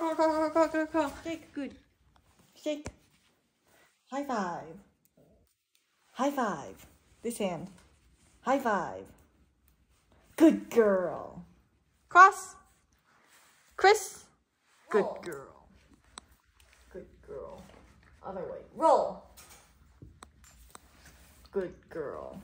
go, go, go, go, go. Shake, good. Shake. High five. High five. This hand. High five. Good girl. Cross. Chris. Good girl. Good girl. Other way. Roll. Good girl.